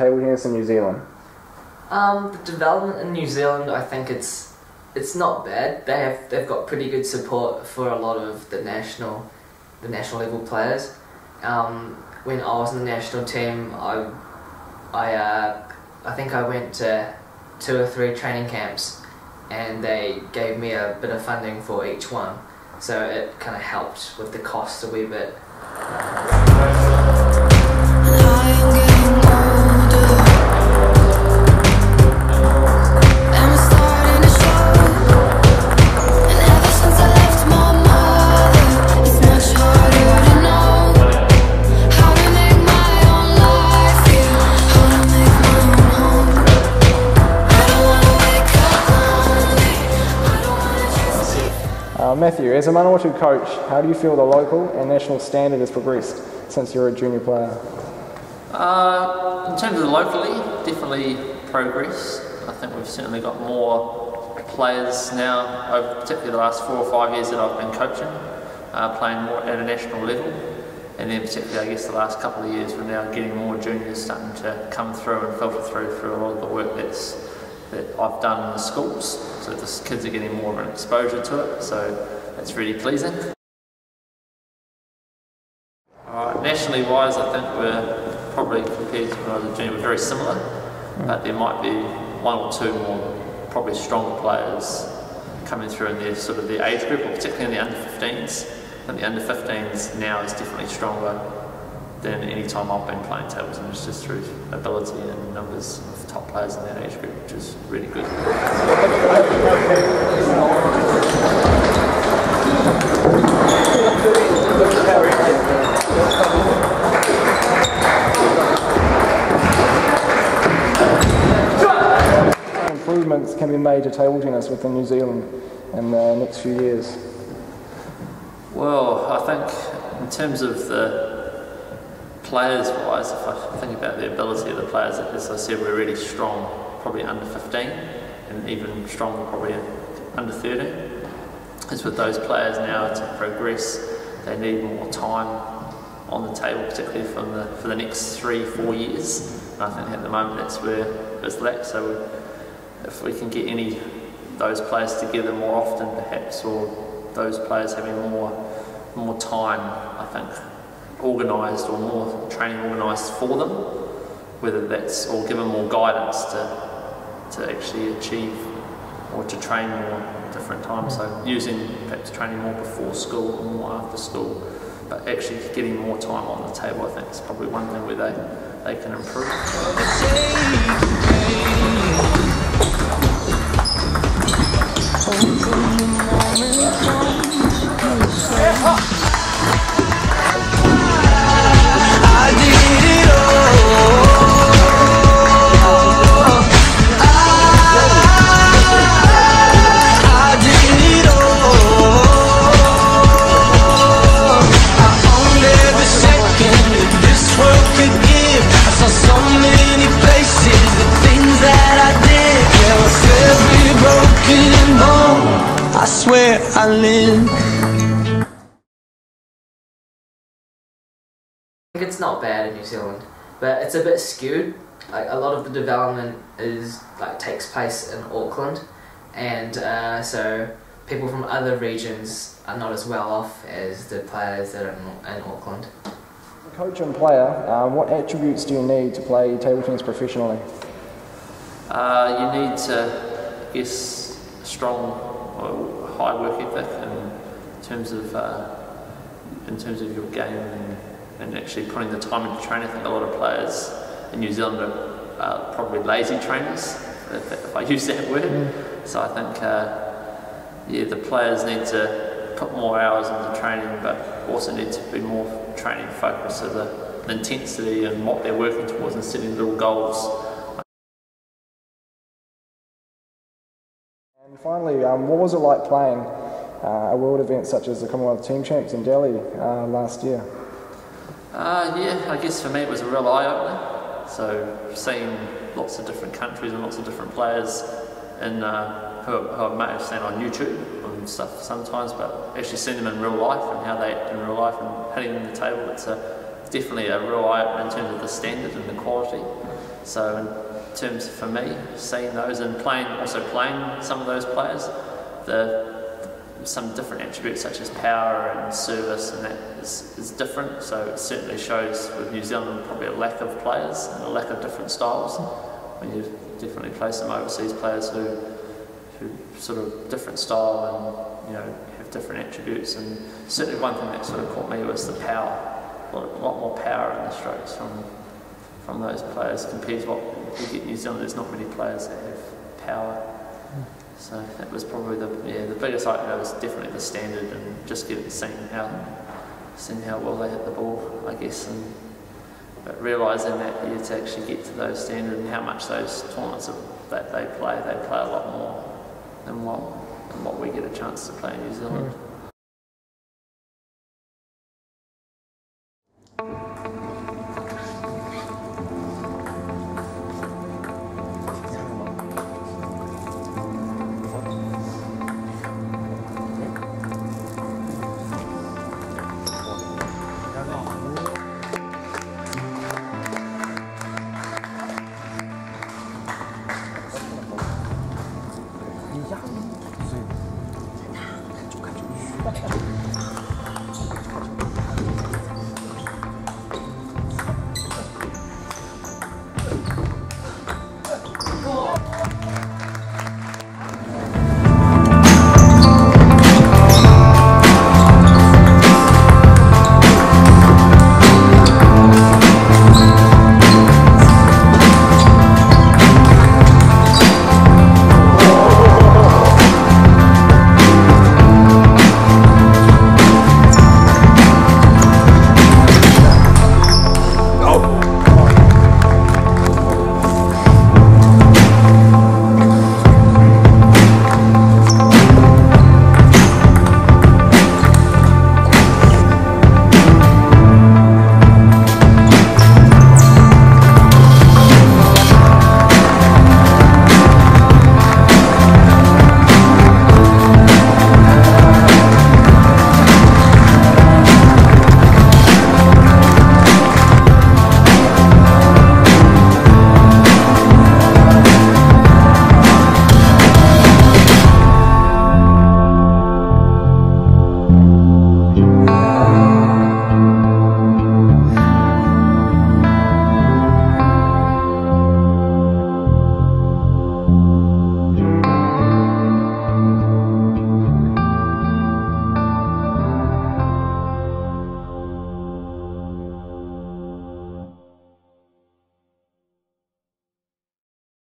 table tennis in New Zealand? Um, the development in New Zealand, I think it's it's not bad. They have they've got pretty good support for a lot of the national the national level players. Um, when I was in the national team, I I uh, I think I went to two or three training camps, and they gave me a bit of funding for each one, so it kind of helped with the cost a wee bit. Uh, Matthew, as a Manawatu coach, how do you feel the local and national standard has progressed since you're a junior player? Uh, in terms of locally, definitely progress. I think we've certainly got more players now, over particularly the last four or five years that I've been coaching, uh, playing more at a national level. And then particularly, I guess, the last couple of years, we're now getting more juniors starting to come through and filter through through a lot of the work that's that I've done in the schools. So the kids are getting more of an exposure to it. So that's really pleasing. Uh, nationally wise, I think we're probably compared to when I was a junior, we're very similar, but there might be one or two more probably stronger players coming through in their sort of their age group, or particularly in the under 15s. And the under 15s now is definitely stronger than any time I've been playing table tennis, just through ability and numbers of top players in that age group, which is really good. Improvements can be made to table tennis within New Zealand in the next few years. Well, I think in terms of the players wise, if I think about the ability of the players, as I said, we're really strong, probably under 15, and even stronger probably under 13. As with those players now to progress, they need more time on the table, particularly from the, for the next three, four years. And I think at the moment that's where it's lacked. So if we can get any those players together more often, perhaps, or those players having more more time, I think, organised or more training organised for them, whether that's or give them more guidance to to actually achieve or to train more at different times. So using perhaps training more before school or more after school, but actually getting more time on the table, I think is probably one thing where they, they can improve. I I live. I think it's not bad in New Zealand, but it's a bit skewed. Like a lot of the development is like takes place in Auckland, and uh, so people from other regions are not as well off as the players that are in, in Auckland. Coach and player, uh, what attributes do you need to play table tennis professionally? Uh, you need to, I guess, strong, or high work ethic in terms of uh, in terms of your game and, and actually putting the time into training. I think a lot of players in New Zealand are uh, probably lazy trainers, if, if I use that word. So I think, uh, yeah, the players need to put more hours into training, but also need to be more training focused. So the, the intensity and what they're working towards and setting little goals. And finally, um, what was it like playing uh, a world event such as the Commonwealth Team Champs in Delhi uh, last year? Uh, yeah, I guess for me it was a real eye opener. So seeing lots of different countries and lots of different players in, uh, who, who I may have seen on YouTube and stuff sometimes, but actually seeing them in real life and how they act in real life and hitting them the table, it's a, definitely a real eye opener in terms of the standard and the quality. So in terms for me, seeing those and playing, also playing some of those players, the some different attributes such as power and service and that is, is different. So it certainly shows with New Zealand probably a lack of players and a lack of different styles. When you definitely play some overseas players who who sort of different style and you know have different attributes. And certainly one thing that sort of caught me was the power. A lot, a lot more power in the strokes from from those players compared to what we get in New Zealand. There's not many players that have power. So that was probably the yeah the biggest item was definitely the standard and just getting seeing how seeing how well they hit the ball, I guess, and but realising that yeah, to actually get to those standards and how much those tournaments that they play, they play a lot more than what than what we get a chance to play in New Zealand. Mm.